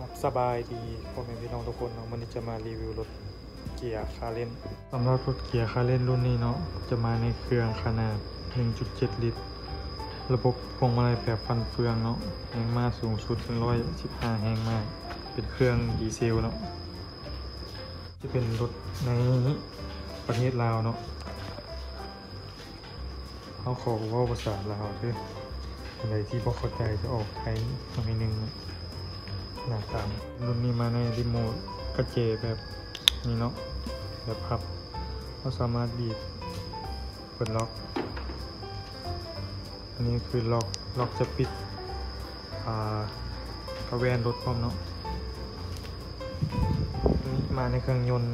ครับสบายดีพ่อแม่พี่น้องทุกคนเนาะวันนี้จะมารีวิวรถ Kia Carens สำหรับรถ Kia Carens รุ่นนี้เนาะจะมาในเครื่องขนาด 1.7 ลิตร ระบบพวงมาลัยแบบฟันเฟืองเนาะแรงม้าสูงสุดถึง115แรงม้าเป็นเครื่องดีเซลเนาะจะเป็นรถในประเทศลาวเนาะเขาขอว่าภาษาลาวด้วยอะไรที่พอเข้าใจจะออกไทยหน่อยนึง นะหน้าตามรุ่นนี้มาในรีโมทกระเจแบบนี้เนาะแบบพับเราสามารถบีบเปิดล็อก อันนี้คือล็อกล็อกจะปิดอ่ากระแวนรถพร้อมเนาะนี่มาในเครื่องยนต์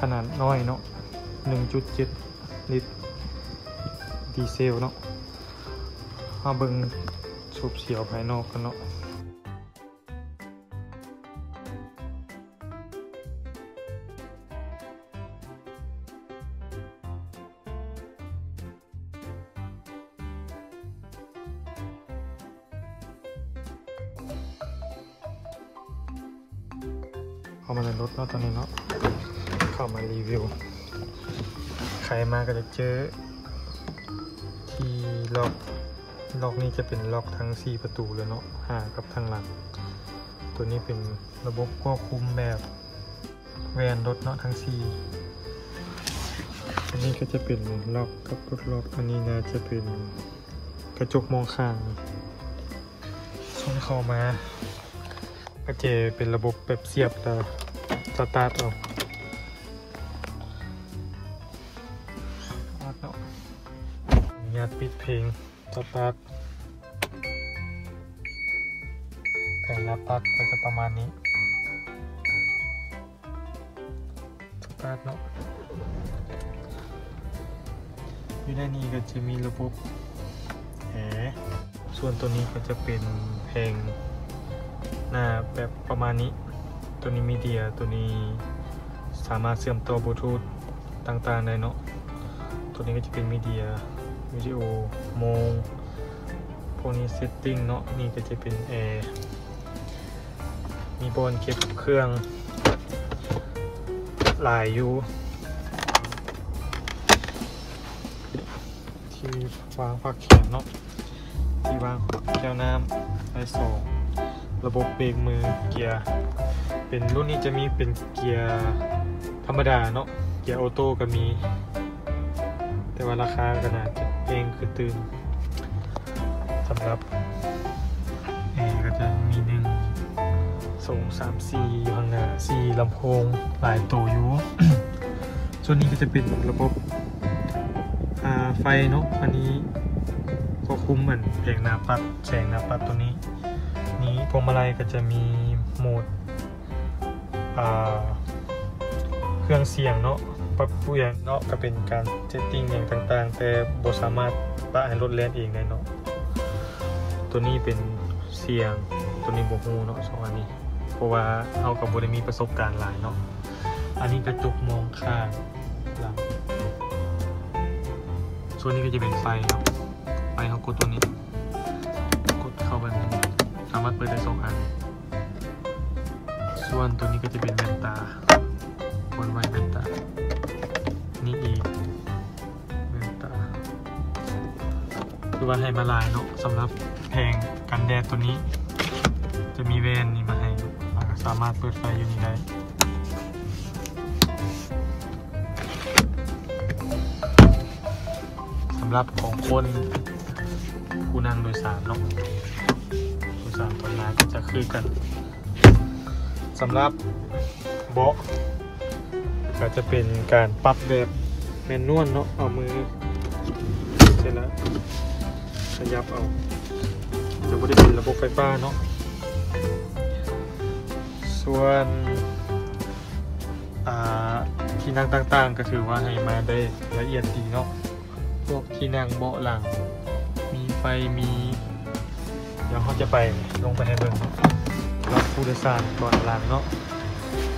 ขนาดน้อยเนาะ1.7 ลิตร ดีเซลเนาะมาเบิงสูบเสียวภายนอกกันเนาะ เข้ามาในรถเนาะตอนนี้เนาะเข้ามารีวิว ใครมาก็จะเจอที่ล็อกล็อกนี้จะเป็นล็อกทั้ง 4 ประตูเลยเนาะหากับทางหลัง ตัวนี้เป็นระบบควบคุมแบบแวนรถเนาะทั้ง 4 อันนี้ก็จะเป็นล็อกกับรถล็อกอันนี้นะจะเป็นกระจกมองข้างช่วงเข้ามา ก็เจเป็นระบบแบบเสียบแต่สตาร์ทเอาอัดเนาะอนุญาตปิดเพลงสตาร์ทการรับตัดก็จะประมาณนี้สตาร์ทเนาะอยู่ในนี้ก็จะมีระบบแหส่วนตัวนี้ก็จะเป็นเพลง หน้าแบบประมาณนี้ ตัวนี้มีเดียตัวนี้สามารถเชื่อมต่อบลูทูธต่างๆได้เนาะตัวนี้ก็จะเป็นมีเดียวิดีโอโมงพวกนี้เซตติ้งเนาะนี่ก็จะเป็นแอร์มีบนเก็บเครื่องหลายอยู่ที่วางฝักแขนเนาะที่วางแก้วน้ำไฟส่ง ระบบเบรกมือเกียร์เป็นรุ่นนี้จะมีเป็นเกียร์ธรรมดาเนาะเกียร์ออโต้ก็มี แต่ว่าราคาก็น่าจะเพงคือตื่นสำหรับแอร์ก็จะมีหนึ่งสองสามสี่อยู่ข้างหน้าสี่ลำโพงหลายตัวอยู่ส่วนนี้ก็จะเป็นระบบอาไฟเนาะอันนี้ควบคุมเหมือนเพลงหน้าปัดแสงหน้าปัดตัวนี้ พวงมาลัยก็จะมีโหมดเครื่องเสียงเนาะปรับเปลี่ยนเนาะก็เป็นการเซตติ้งอย่างต่างๆ แต่บ่สามารถปะให้รถแล่นเองได้เนาะตัวนี้เป็นเสียงตัวนี้บ่ฮู้เนาะสองอันนี้ เพราะว่าเฮากับบ่ได้มีประสบการณ์หลายเนาะอันนี้กระจกมองข้างหลังส่วนนี้ก็จะเป็นไฟเนาะไฟเฮากดตัวนี้ามารถเปิดได้สองอัน ส่วนตัวนี้ก็จะเป็นแว่นตาบนไว้แว่นตา นี่อีกแว่นตา คือว่าให้มาลายเนาะสำหรับแผงกันแดดตัวนี้ จะมีแว่นนี่มาให้สามารถเปิดไฟอยู่นี่ได้สำหรับของคนผู้นั่งโดยสารเนาะ สารคนร้ายก็จะคือกันสำหรับเบาะก็จะเป็นการปรับแบบแมนนวลเนาะเอามือเสร็จแล้วขยับเอาจะไม่ได้เป็นระบบไฟฟ้าเนาะส่วนอ่าที่นั่งต่างๆ ก็ถือว่าให้มาได้ละเอียดดีเนาะพวกที่นั่งเบาะหลัง มีไฟมี เดี๋ยวเขาจะไปลงไปให้เบิ่งรับผู้โดยสารก่อนหลังเนาะ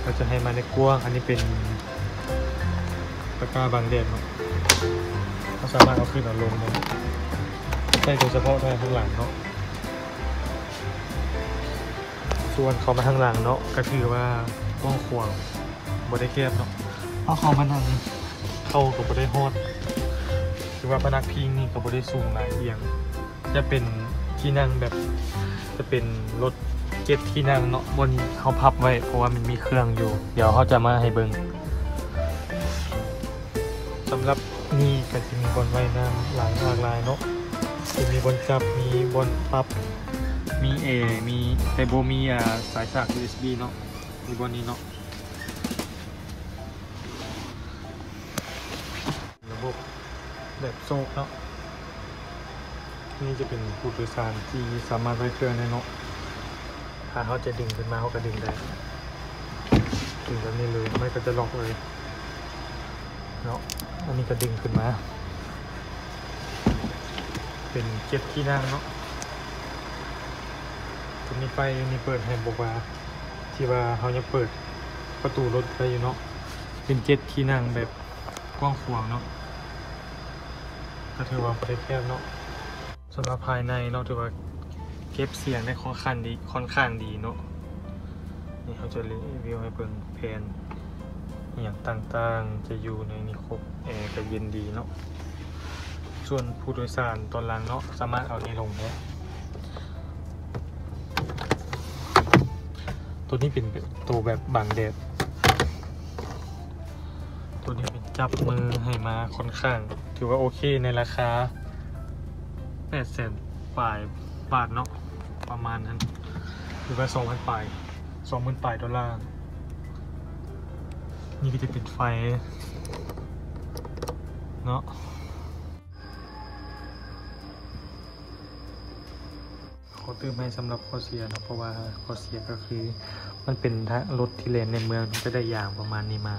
เราจะให้มาในกว้างอันนี้เป็นตะกร้าบางเด่นเนาะเขาสามารถเอาขึ้นเอาลงได้ใช่โดยเฉพาะทางข้างหลังเนาะส่วนเขามาทางหลังเนาะก็คือว่ากว้างขวางบ่ได้แคบเนาะเพราะเขามานั่งเข้ากับบ่ได้ฮอดคือว่าพนักพิงนี่ก็บ่ได้สูงหลายเอียง จะเป็น ที่นั่งแบบจะเป็นรถเจ็ดที่นั่งเนาะบนเขาพับไว้เพราะว่ามันมีเครื่องอยู่ เดี๋ยวเขาจะมาให้เบิงสำหรับนี่ก็จะมีบนไว้น้ำหลายหลากหลายเนาะจะมีบนจับมีบนพับ มีเอมีแต่โบมีอ่าสายสาก USB เนาะมีบนนี้เนาะระบบแบบโซกเนาะ นี่จะเป็นผู้โดยสารที่สามารถไว้เครื่องได้เนาะถ้าเขาจะดึงขึ้นมาเขาก็ดึงได้ดึงแบบนี้เลยไม่ก็จะล็อกเลยเนาะอันนี้ก็ดึงขึ้นมา เป็นเก็บที่นั่งเนาะจะมีไฟมีเปิดให้บอกว่า ที่ว่าเขายังเปิดประตูรถไปอยู่เนาะเป็นเจ็ดที่นั่งแบบกว้างขวางเนาะก็ถือว่าประเทศแคบเนาะ สำหรับภายในเนาถือว่าเก็บเสียงได้ค่อนข้างดีค่อนข้างดีเนาะนี่เขาจะรีวิวให้เบิ่งแผนอย่างต่างๆจะอยู่ในนี้ครบแอร์ก็เย็นดีเนาะส่วนผู้โดยสารตอนหล่างเนาะสามารถเอานี้ลงได้ตัวนี้เป็นตัวแบบบังแดดตัวนี้เป็นจับมือให้มาค่อนข้าง ถือว่าโอเคในราคา แปดแสนปลายบาทเนาะประมาณนั้นหรือว่าสองพันปลายสองหมื่นปลายดอลลาร์ นี่ก็จะเป็นไฟ เนาะขอเติมให้สำหรับข้อเสียเนาะเพราะว่าข้อเสียก็คือมันเป็นทางรถที่เลนในเมืองจะได้อย่างประมาณนี้มา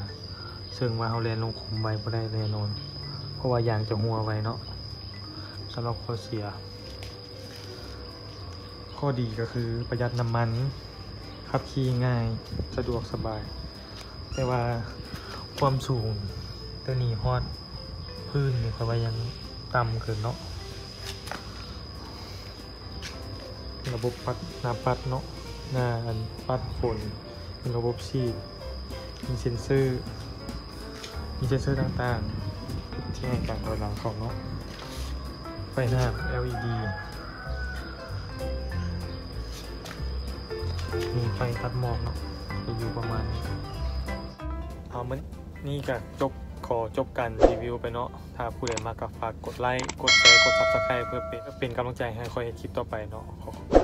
ซึ่งว่าเขาเลนลงขุมไว้ไม่ได้แน่นอน เพราะว่ายางจะหัวไว้เนาะ สำหรับข้อเสีย ข้อดีก็คือประหยัดน้ำมัน ขับขี่ง่ายสะดวกสบาย แต่ว่าความสูงตัวนี้ฮอดพื้นนี่เขาว่ายังต่ำเกินเนาะระบบปัดน้ำปัดเนาะหน้าอันปัดฝนเป็นระบบชีดมีเซ็นเซอร์ มีเซ็นเซอร์ต่างๆ ที่ให้การถอยหลังของเนาะ ไฟหน้า LED มีไฟตัดหมอกเนาะจะอยู่ประมาณนี้เอามันนี่ก็จบขอจบการรีวิวไปเนาะ ถ้าผู้ใดมาก็ฝากกดไลค์ กดแชร์ กด subscribe เพื่อเป็นเพื่อเป็นกำลังใจให้คอยเห็นคลิปต่อไปเนาะขอบคุณ